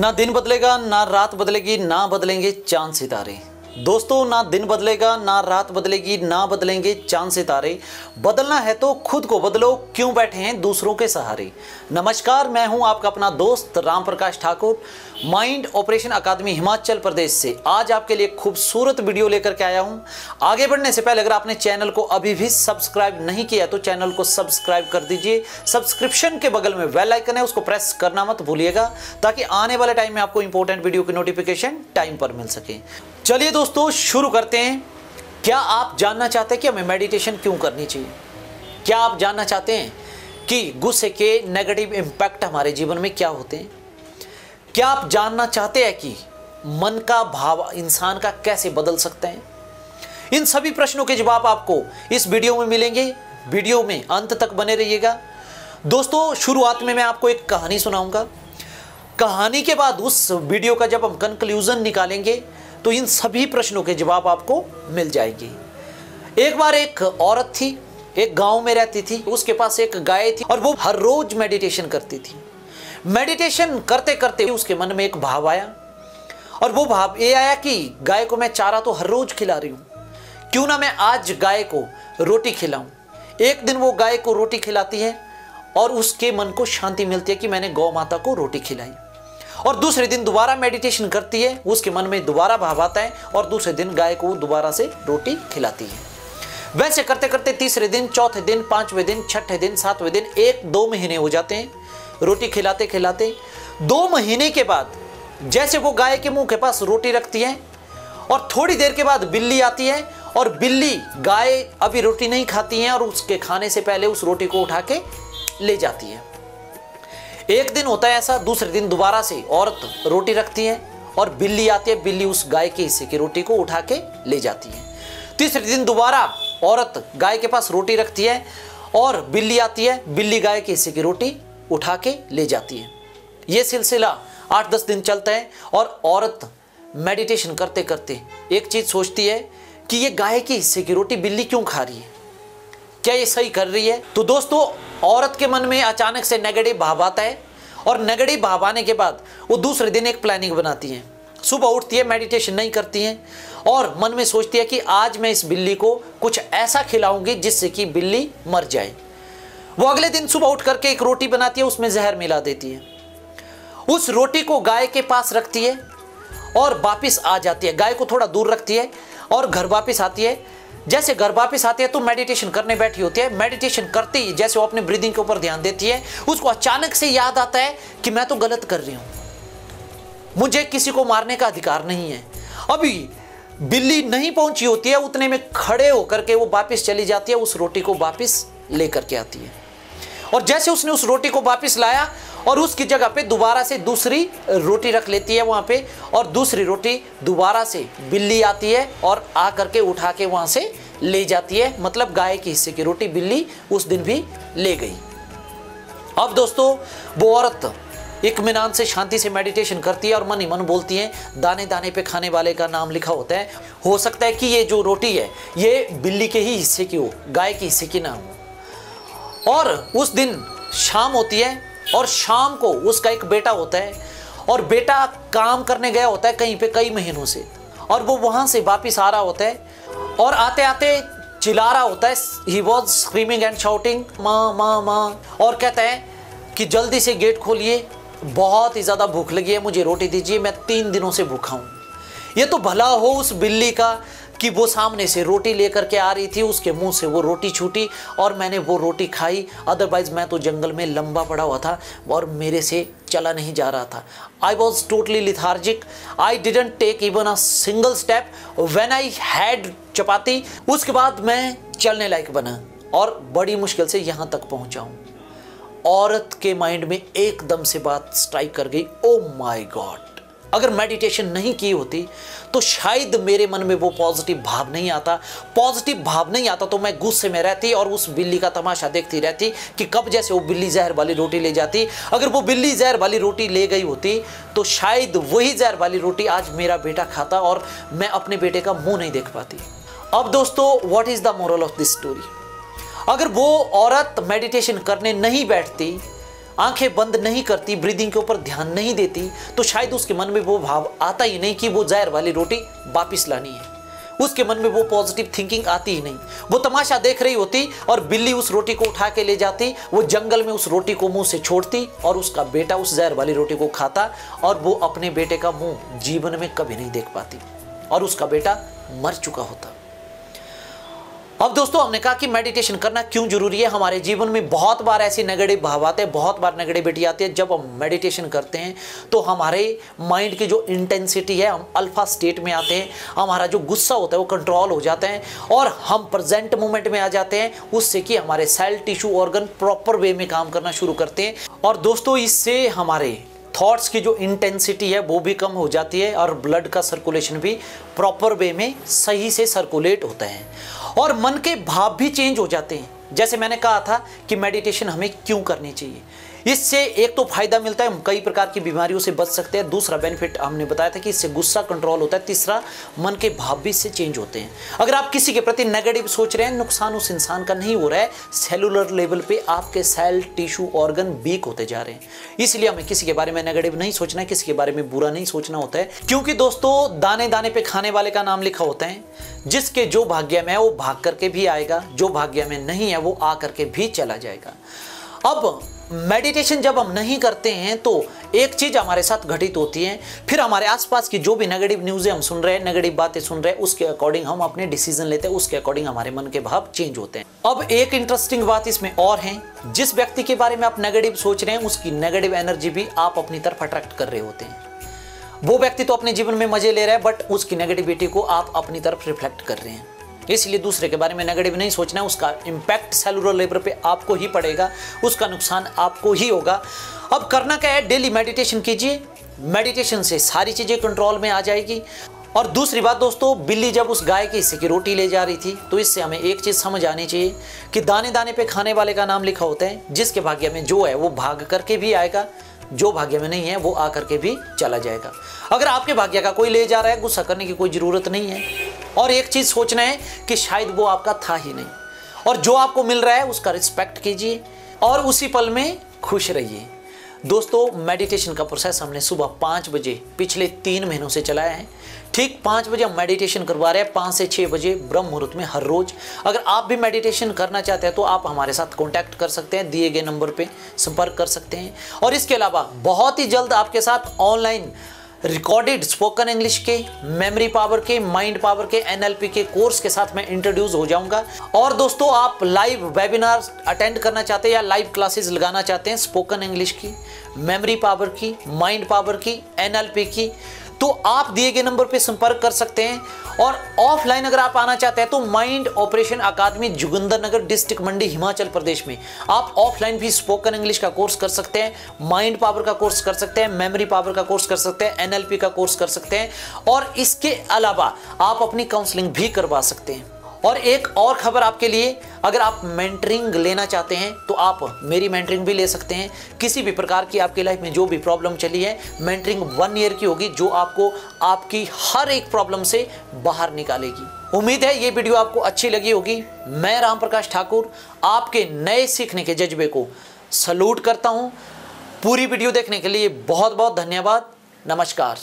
ना दिन बदलेगा ना रात बदलेगी ना बदलेंगे चाँद सितारे। दोस्तों, ना दिन बदलेगा, ना रात बदलेगी, ना बदलेंगे चाँद सितारे। बदलना है तो खुद को बदलो, क्यों बैठे हैं दूसरों के सहारे? नमस्कार, मैं हूँ आपका अपना दोस्त Ram Prakash Thakur, mind operation academy Himachal Pradesh से। आज आपके लिए खूबसूरत वीडियो लेकर के आया हूँ। आगे बढ़ने से पहले, अगर आपने चैनल को अभी भी सब्सक्राइब नहीं किया तो चैनल को सब्सक्राइब कर दीजिए। सब्सक्रिप्शन के बगल में बेल आइकन है, उसको प्रेस करना मत भूलिएगा, ताकि आने वाले टाइम में आपको इंपॉर्टेंट वीडियो की नोटिफिकेशन टाइम पर मिल सके। चलिए दोस्तों, शुरू करते हैं। क्या आप जानना चाहते हैं कि हमें मेडिटेशन क्यों करनी चाहिए? क्या आप जानना चाहते हैं कि गुस्से के नेगेटिव इम्पैक्ट हमारे जीवन में क्या होते हैं? क्या आप जानना चाहते हैं कि मन का भाव इंसान का कैसे बदल सकते हैं? इन सभी प्रश्नों के जवाब आपको इस वीडियो में मिलेंगे। वीडियो में अंत तक बने रहिएगा। दोस्तों, शुरुआत में मैं आपको एक कहानी सुनाऊँगा। कहानी के बाद उस वीडियो का जब हम कंक्लूजन निकालेंगे तो इन सभी प्रश्नों के जवाब आपको मिल जाएँगे। एक बार एक औरत थी, एक गाँव में रहती थी, उसके पास एक गाय थी और वो हर रोज मेडिटेशन करती थी। मेडिटेशन करते करते उसके मन में एक भाव आया और वो भाव ये आया कि गाय को मैं चारा तो हर रोज खिला रही हूँ। क्यों ना मैं आज गाय को रोटी खिलाऊं? एक दिन वो गाय को रोटी खिलाती है और उसके मन को शांति मिलती है कि मैंने गौ माता को रोटी खिलाई। और दूसरे दिन दोबारा मेडिटेशन करती है उसके मन में दोबारा भाव आता है और दूसरे दिन गाय को दोबारा से रोटी खिलाती है। वैसे करते करते तीसरे दिन, चौथे दिन, पाँचवें दिन, छठे दिन, सातवें दिन एक दो महीने हो जाते हैं, रोटी खिलाते खिलाते दो महीने के बाद जैसे वो गाय के मुँह के पास रोटी रखती है और थोड़ी देर के बाद बिल्ली आती है और बिल्ली गाय अभी रोटी नहीं खाती है और उसके खाने से पहले उस रोटी को उठा के ले जाती है। एक दिन होता है ऐसा, दूसरे दिन दोबारा से औरत रोटी रखती है और बिल्ली आती है, बिल्ली उस गाय के हिस्से की रोटी को उठा के ले जाती है। तीसरे दिन दोबारा औरत गाय के पास रोटी रखती है और बिल्ली आती है, बिल्ली गाय के हिस्से की रोटी उठा के ले जाती है। ये सिलसिला आठ दस दिन चलता है और औरत मेडिटेशन करते करते एक चीज़ सोचती है कि ये गाय के हिस्से की रोटी बिल्ली क्यों खा रही है? क्या ये सही कर रही है? तो दोस्तों, औरत के मन में अचानक से नेगेटिव भाव आता है और नेगेटिव भाव आने के बाद वो दूसरे दिन एक प्लानिंग बनाती है। सुबह उठती है मेडिटेशन नहीं करती हैं और मन में सोचती है कि आज मैं इस बिल्ली को कुछ ऐसा खिलाऊँगी जिससे कि बिल्ली मर जाए। वो अगले दिन सुबह उठ करके एक रोटी बनाती है, उसमें जहर मिला देती है। उस रोटी को गाय के पास रखती है और वापिस आ जाती है। गाय को थोड़ा दूर रखती है और घर वापिस आती है। जैसे घर वापिस आती है तो मेडिटेशन करने बैठी होती है। मेडिटेशन करते ही जैसे वो अपने ब्रीदिंग के ऊपर ध्यान देती है, उसको अचानक से याद आता है कि मैं तो गलत कर रही हूँ। मुझे किसी को मारने का अधिकार नहीं है। अभी बिल्ली नहीं पहुँची होती है, उतने में खड़े होकर के वो वापिस चली जाती है, उस रोटी को वापिस लेकर के आती है। और जैसे उसने उस रोटी को वापस लाया और उसकी जगह पे दोबारा से दूसरी रोटी रख लेती है वहाँ पे, और दूसरी रोटी दोबारा से बिल्ली आती है और आ करके उठा के वहाँ से ले जाती है। मतलब गाय के हिस्से की रोटी बिल्ली उस दिन भी ले गई। अब दोस्तों, वो औरत इकमिनान से शांति से मेडिटेशन करती है और मन ही मन बोलती है, दाने दाने पे खाने वाले का नाम लिखा होता है। हो सकता है कि ये जो रोटी है, ये बिल्ली के ही हिस्से की हो, गाय के हिस्से की ना हो। और उस दिन शाम होती है और शाम को उसका एक बेटा होता है और बेटा काम करने गया होता है कहीं पे कई महीनों से और वो वहाँ से वापस आ रहा होता है और आते आते चिल्ला रहा होता है he was screaming and shouting माँ माँ माँ, और कहता है कि जल्दी से गेट खोलिए, बहुत ही ज़्यादा भूख लगी है, मुझे रोटी दीजिए, मैं तीन दिनों से भूखा हूँ। ये तो भला हो उस बिल्ली का कि वो सामने से रोटी लेकर के आ रही थी, उसके मुँह से वो रोटी छूटी और मैंने वो रोटी खाई। अदरवाइज़ मैं तो जंगल में लंबा पड़ा हुआ था और मेरे से चला नहीं जा रहा था। I was totally lethargic I didn't take even a single step when I had chapati उसके बाद मैं चलने लायक बना और बड़ी मुश्किल से यहाँ तक पहुँचा हूँ। औरत के माइंड में एकदम से बात स्ट्राइक कर गई। ओ माई गॉड अगर मेडिटेशन नहीं की होती तो शायद मेरे मन में वो पॉजिटिव भाव नहीं आता। पॉजिटिव भाव नहीं आता तो मैं गुस्से में रहती और उस बिल्ली का तमाशा देखती रहती कि कब जैसे वो बिल्ली जहर वाली रोटी ले जाती। अगर वो बिल्ली जहर वाली रोटी ले गई होती तो शायद वही जहर वाली रोटी आज मेरा बेटा खाता और मैं अपने बेटे का मुँह नहीं देख पाती। अब दोस्तों what is the moral of this story अगर वो औरत मेडिटेशन करने नहीं बैठती आँखें बंद नहीं करती ब्रीदिंग के ऊपर ध्यान नहीं देती तो शायद उसके मन में वो भाव आता ही नहीं कि वो जहर वाली रोटी वापिस लानी है। उसके मन में वो पॉजिटिव थिंकिंग आती ही नहीं। वो तमाशा देख रही होती और बिल्ली उस रोटी को उठा के ले जाती, वो जंगल में उस रोटी को मुँह से छोड़ती और उसका बेटा उस जहर वाली रोटी को खाता और वो अपने बेटे का मुँह जीवन में कभी नहीं देख पाती और उसका बेटा मर चुका होता। अब दोस्तों, हमने कहा कि मेडिटेशन करना क्यों ज़रूरी है? हमारे जीवन में बहुत बार ऐसी नेगेटिव भाव आते हैं, बहुत बार नेगेटिविटी आती है। जब हम मेडिटेशन करते हैं तो हमारे माइंड की जो इंटेंसिटी है, हम अल्फ़ा स्टेट में आते हैं। हमारा जो गुस्सा होता है, वो कंट्रोल हो जाते हैं और हम प्रेजेंट मोमेंट में आ जाते हैं। उससे कि हमारे cell tissue organ proper way में काम करना शुरू करते हैं। और दोस्तों, इससे हमारे थॉट्स की जो इंटेंसिटी है, वो भी कम हो जाती है और ब्लड का सर्कुलेशन भी प्रॉपर वे में सही से सर्कुलेट होता है। और मन के भाव भी चेंज हो जाते हैं। जैसे मैंने कहा था कि मेडिटेशन हमें क्यों करनी चाहिए? इससे एक तो फ़ायदा मिलता है हम कई प्रकार की बीमारियों से बच सकते हैं। दूसरा बेनिफिट हमने बताया था कि इससे गुस्सा कंट्रोल होता है, तीसरा मन के भाव भी इससे चेंज होते हैं। अगर आप किसी के प्रति नेगेटिव सोच रहे हैं, नुकसान उस इंसान का नहीं हो रहा है सेलुलर लेवल पे आपके सेल टिश्यू ऑर्गन वीक होते जा रहे हैं। इसलिए हमें किसी के बारे में नेगेटिव नहीं सोचना है, किसी के बारे में बुरा नहीं सोचना होता है। क्योंकि दोस्तों दाने दाने पे खाने वाले का नाम लिखा होता है, जिसके जो भाग्य में है, वो भाग करके भी आएगा, जो भाग्य में नहीं है, वो आ करके भी चला जाएगा। अब मेडिटेशन जब हम नहीं करते हैं तो एक चीज़ हमारे साथ घटित होती है। फिर हमारे आसपास की जो भी नेगेटिव न्यूज़ें हम सुन रहे हैं नेगेटिव बातें सुन रहे हैं, उसके अकॉर्डिंग हम अपने डिसीज़न लेते हैं, उसके अकॉर्डिंग हमारे मन के भाव चेंज होते हैं। अब एक इंटरेस्टिंग बात इसमें और है, जिस व्यक्ति के बारे में आप नेगेटिव सोच रहे हैं, उसकी नेगेटिव एनर्जी भी आप अपनी तरफ़ अट्रैक्ट कर रहे होते हैं। वो व्यक्ति तो अपने जीवन में मज़े ले रहा है बट उसकी नेगेटिविटी को आप अपनी तरफ़ रिफ्लेक्ट कर रहे हैं। इसलिए दूसरे के बारे में नेगेटिव नहीं सोचना, उसका इम्पैक्ट सेलुलर लेबर पे आपको ही पड़ेगा, उसका नुकसान आपको ही होगा। अब करना क्या है? डेली मेडिटेशन कीजिए। मेडिटेशन से सारी चीज़ें कंट्रोल में आ जाएगी। और दूसरी बात दोस्तों, बिल्ली जब उस गाय के हिस्से की रोटी ले जा रही थी तो इससे हमें एक चीज़ समझ आनी चाहिए कि दाने दाने पे खाने वाले का नाम लिखा होता है, जिसके भाग्य में जो है वो भाग करके भी आएगा, जो भाग्य में नहीं है वो आकर के भी चला जाएगा। अगर आपके भाग्य का कोई ले जा रहा है, गुस्सा करने की कोई ज़रूरत नहीं है। और एक चीज़ सोचना है कि शायद वो आपका था ही नहीं। और जो आपको मिल रहा है, उसका रिस्पेक्ट कीजिए और उसी पल में खुश रहिए। दोस्तों मेडिटेशन का प्रोसेस हमने सुबह पाँच बजे पिछले तीन महीनों से चलाया है। ठीक पाँच बजे हम मेडिटेशन करवा रहे हैं, पाँच से छः बजे ब्रह्म मुहूर्त में हर रोज़। अगर आप भी मेडिटेशन करना चाहते हैं तो आप हमारे साथ कांटेक्ट कर सकते हैं, दिए गए नंबर पे संपर्क कर सकते हैं। और इसके अलावा बहुत ही जल्द आपके साथ ऑनलाइन रिकॉर्डेड स्पोकन इंग्लिश के मेमोरी पावर के माइंड पावर के एनएलपी के कोर्स के साथ मैं इंट्रोड्यूस हो जाऊँगा। और दोस्तों, आप लाइव वेबिनार अटेंड करना चाहते हैं या लाइव क्लासेस लगाना चाहते हैं स्पोकन इंग्लिश की मेमोरी पावर की माइंड पावर की एनएलपी की तो आप दिए गए नंबर पर संपर्क कर सकते हैं। और ऑफलाइन अगर आप आना चाहते हैं तो mind operation academy Jogindar Nagar district Mandi Himachal Pradesh में। आप ऑफलाइन भी स्पोकन इंग्लिश का कोर्स कर सकते हैं, माइंड पावर का कोर्स कर सकते हैं, मेमोरी पावर का कोर्स कर सकते हैं, एनएलपी का कोर्स कर सकते हैं। और इसके अलावा आप अपनी काउंसलिंग भी करवा सकते हैं। और एक और खबर आपके लिए, अगर आप मेंटरिंग लेना चाहते हैं तो आप मेरी मेंटरिंग भी ले सकते हैं। किसी भी प्रकार की आपकी लाइफ में जो भी प्रॉब्लम चली है मेंटरिंग वन ईयर की होगी, जो आपको आपकी हर एक प्रॉब्लम से बाहर निकालेगी। उम्मीद है ये वीडियो आपको अच्छी लगी होगी। मैं राम प्रकाश ठाकुर, आपके नए सीखने के जज्बे को सल्यूट करता हूँ। पूरी वीडियो देखने के लिए बहुत बहुत धन्यवाद। नमस्कार।